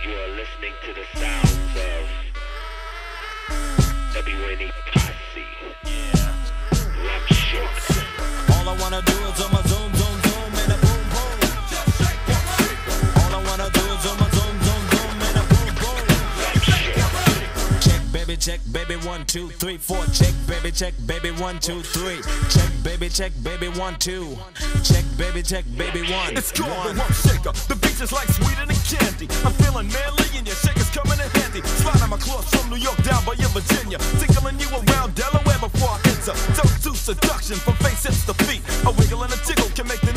You are listening to the sounds of WNE Check, baby, one, two, three, four. Check, baby, check, baby, one, two, three. Check, baby, check, baby, one, two. Check, baby, check, baby, one. It's called one. Shaker. The beach is like sweeter than candy. I'm feeling manly and your shaker's coming in handy. Sliding my claws from New York down by your Virginia. Tickling you around Delaware before I enter. Toe to seduction from face hips to feet. A wiggle and a jiggle can make the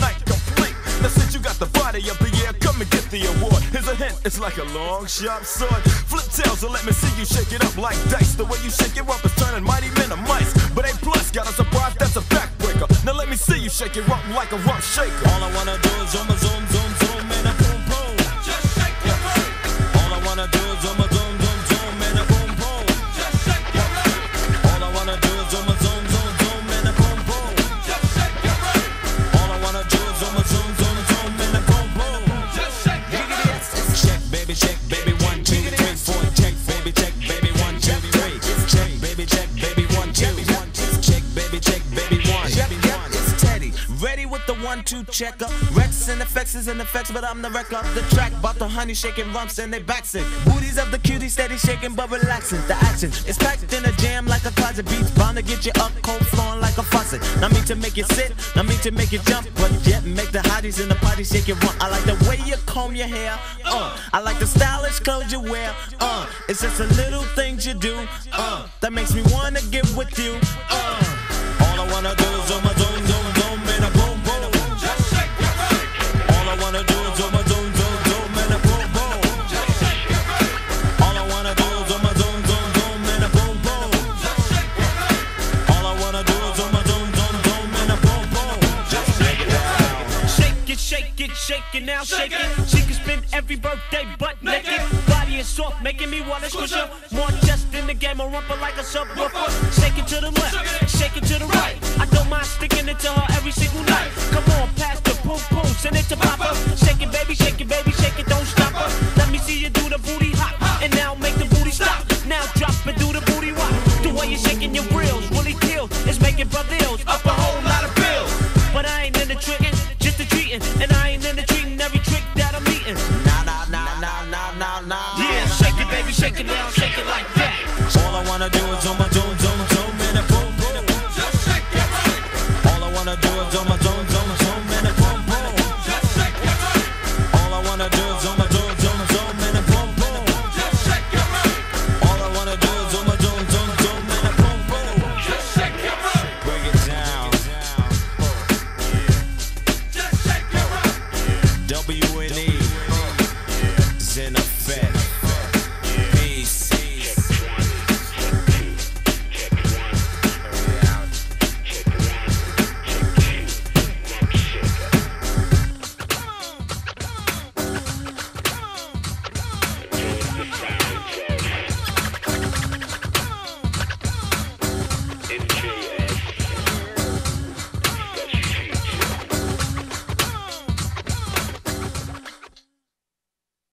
it's like a long sharp sword. Flip tails and let me see you shake it up like dice. The way you shake it up is turning mighty men to mice. But A plus got a surprise that's a backbreaker. Now let me see you shake it up like a rump shaker. All I wanna do is my zoom, zoom, zoom, the one, two checker. Wreckx-N-Effects is in effects, but I'm the wreck of the track. Bought the honey shaking rumps and they backs it. Booties of the cutie steady shaking but relaxing. The action is packed in a jam like a closet. Beats bound to get you up, cold flowing like a faucet. Not mean to make you sit, not mean to make you jump, but yet make the hotties in the party shake it rump. I like the way you comb your hair. Uh, I like the stylish clothes you wear. Uh, it's just the little things you do. Uh, that makes me wanna get with you. Uh, it, now, shake it. She can spend every birthday butt naked. Body is soft, making me wanna squish her. More just in the game, I rump her like a subwoofer. Shake it to the left, shake it to the right. I don't mind sticking it to her every single night. Come on, pass the poom poom, send it to Papa. Shake it, baby,